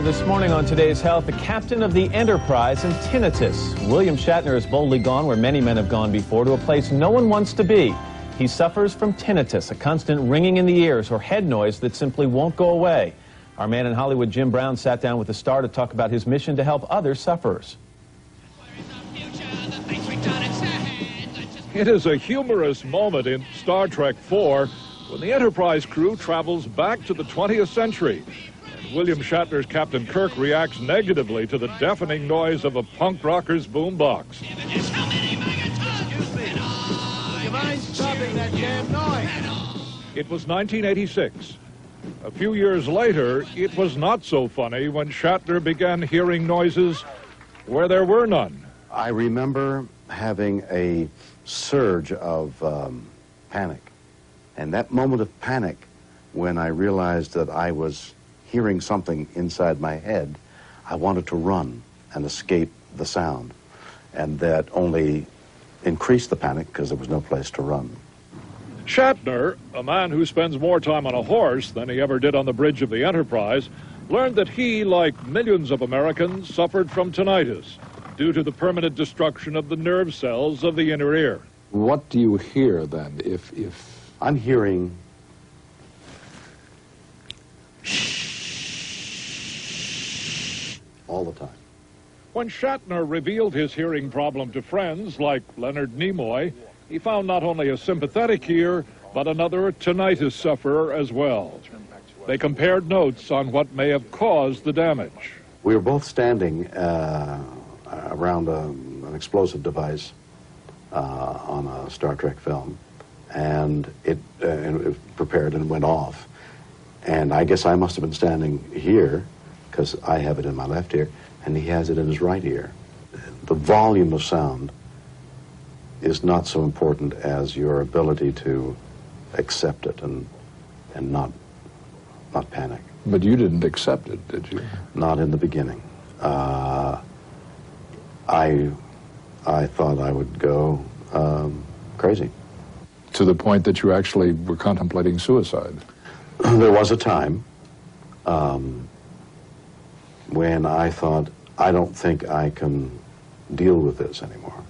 Well, this morning on Today's Health, the captain of the Enterprise and tinnitus. William Shatner has boldly gone where many men have gone before to a place no one wants to be. He suffers from tinnitus, a constant ringing in the ears or head noise that simply won't go away. Our man in Hollywood, Jim Brown, sat down with the star to talk about his mission to help other sufferers. It is a humorous moment in Star Trek IV when the Enterprise crew travels back to the 20th century. William Shatner's Captain Kirk reacts negatively to the deafening noise of a punk rocker's boombox. It was 1986. A few years later, it was not so funny when Shatner began hearing noises where there were none. I remember having a surge of um, panic. And that moment of panic, when I realized that I was hearing something inside my head, I wanted to run and escape the sound. And that only increased the panic because there was no place to run. Shatner, a man who spends more time on a horse than he ever did on the bridge of the Enterprise, learned that he, like millions of Americans, suffered from tinnitus due to the permanent destruction of the nerve cells of the inner ear. What do you hear then if, if... I'm hearing all the time. When Shatner revealed his hearing problem to friends like Leonard Nimoy, he found not only a sympathetic ear, but another tinnitus sufferer as well. They compared notes on what may have caused the damage. We were both standing uh, around a, an explosive device uh, on a Star Trek film, and it, uh, it prepared and went off. And I guess I must have been standing here, because I have it in my left ear, and he has it in his right ear. The volume of sound is not so important as your ability to accept it and, and not, not panic. But you didn't accept it, did you? Not in the beginning. Uh, I, I thought I would go um, crazy. To the point that you actually were contemplating suicide? there was a time um, when I thought, I don't think I can deal with this anymore.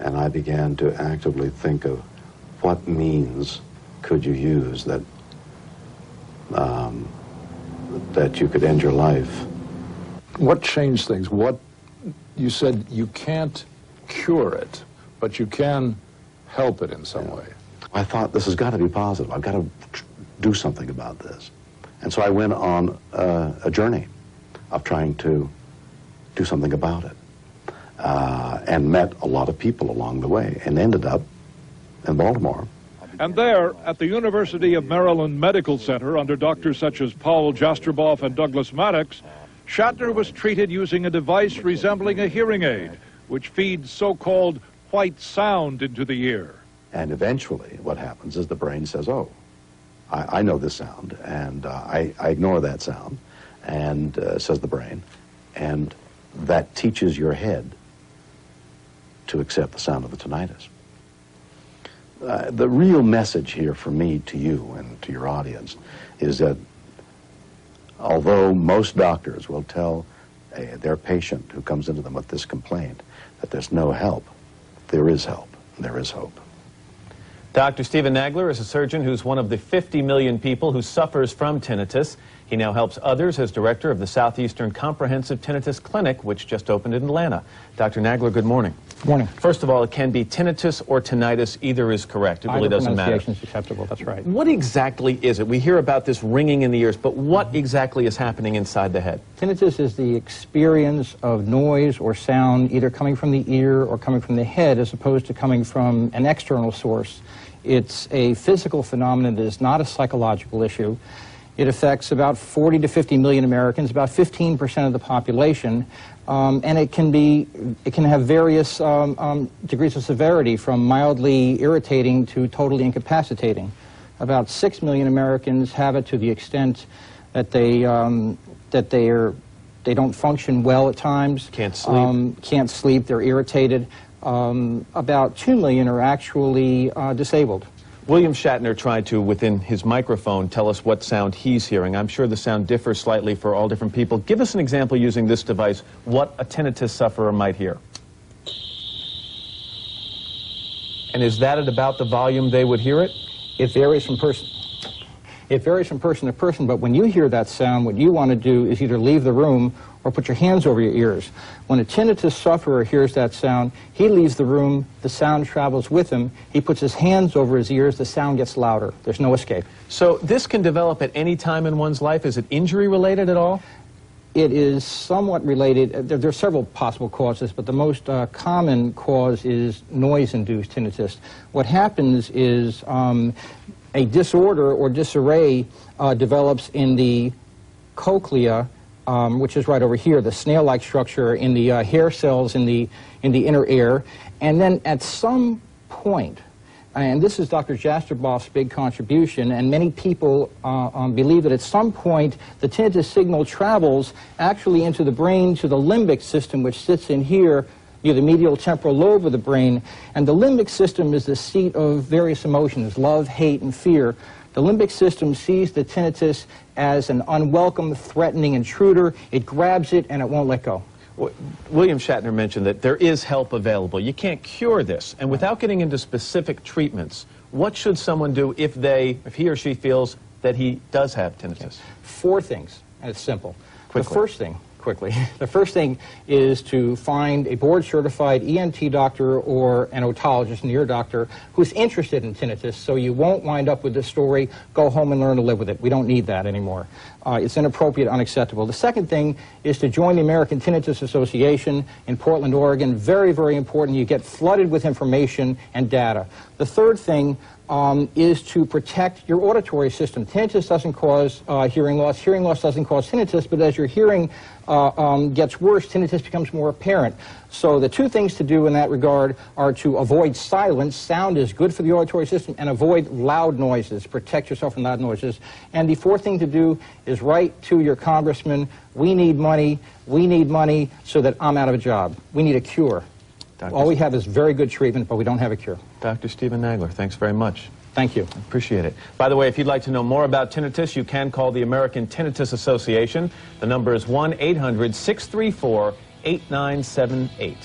And I began to actively think of what means could you use that um, that you could end your life. What changed things? What you said you can't cure it, but you can help it in some Yeah. way. I thought this has got to be positive. I've got to tr- do something about this. And so I went on uh, a journey of trying to do something about it. Uh, and met a lot of people along the way and ended up in Baltimore. And there, at the University of Maryland Medical Center, under doctors such as Paul Jastreboff and Douglas Mattox, Shatner was treated using a device resembling a hearing aid, which feeds so-called white sound into the ear. And eventually, what happens is the brain says, oh, I, I know this sound, and uh, I, I ignore that sound, and uh, says the brain, and that teaches your head to accept the sound of the tinnitus. Uh, the real message here for me to you and to your audience is that although most doctors will tell uh, their patient who comes into them with this complaint that there's no help, there is help, there is hope. Dr. Stephen Nagler is a surgeon who's one of the 50 million people who suffers from tinnitus. He now helps others as director of the Southeastern Comprehensive Tinnitus Clinic, which just opened in Atlanta. Dr. Nagler, good morning. Good Morning. First of all, it can be tinnitus or tinnitus. Either is correct. It really Either doesn't matter. is acceptable, that's right. What exactly is it? We hear about this ringing in the ears, but what exactly is happening inside the head? Tinnitus is the experience of noise or sound either coming from the ear or coming from the head as opposed to coming from an external source. It's a physical phenomenon that is not a psychological issue. It affects about 40 to 50 million Americans, about 15% of the population, um, and it can be, it can have various um, um, degrees of severity, from mildly irritating to totally incapacitating. About 6 million Americans have it to the extent that they, um, that they are, they don't function well at times. Can't sleep. Um, can't sleep, they're irritated. Um, about 2 million are actually uh, disabled. William Shatner tried to, within his microphone, tell us what sound he's hearing. I'm sure the sound differs slightly for all different people. Give us an example using this device, what a tinnitus sufferer might hear. And is that at about the volume they would hear it? It varies from person. It varies from person to person, but when you hear that sound, what you want to do is either leave the room or put your hands over your ears. When a tinnitus sufferer hears that sound, he leaves the room, the sound travels with him, he puts his hands over his ears, the sound gets louder. There's no escape. So this can develop at any time in one's life. Is it injury related at all? It is somewhat related. uh, There, there are several possible causes, but the most uh, common cause is noise-induced tinnitus. What happens is um, a disorder or disarray uh, develops in the cochlea, um, which is right over here, the snail-like structure in the uh, hair cells in the, in the inner ear. And then at some point, and this is Dr. Jastreboff's big contribution, and many people uh, um, believe that at some point the tinnitus signal travels actually into the brain to the limbic system, which sits in here near the medial temporal lobe of the brain. And the limbic system is the seat of various emotions, love, hate, and fear. The limbic system sees the tinnitus as an unwelcome, threatening intruder. It grabs it and it won't let go. William Shatner mentioned that there is help available. You can't cure this. And without getting into specific treatments, what should someone do if they, if he or she feels that he does have tinnitus? Four things, and it's simple. Quickly. The first thing, quickly, the first thing is to find a board-certified ENT doctor or an otologist, an ear doctor, who's interested in tinnitus, so you won't wind up with this story, go home and learn to live with it. We don't need that anymore. Uh, it's inappropriate, unacceptable. The second thing is to join the American Tinnitus Association in Portland, Oregon. Very, very important. You get flooded with information and data. The third thing um, is to protect your auditory system. Tinnitus doesn't cause uh, hearing loss. Hearing loss doesn't cause tinnitus, but as your hearing uh, um, gets worse, tinnitus becomes more apparent. So the two things to do in that regard are to avoid silence. Sound is good for the auditory system, and avoid loud noises. Protect yourself from loud noises. And the fourth thing to do is write to your congressman, we need money, we need money so that I'm out of a job. We need a cure. Dr. All we have is very good treatment, but we don't have a cure. Dr. Stephen Nagler, thanks very much. Thank you. Appreciate it. By the way, if you'd like to know more about tinnitus, you can call the American Tinnitus Association. The number is 1 800 634 8978.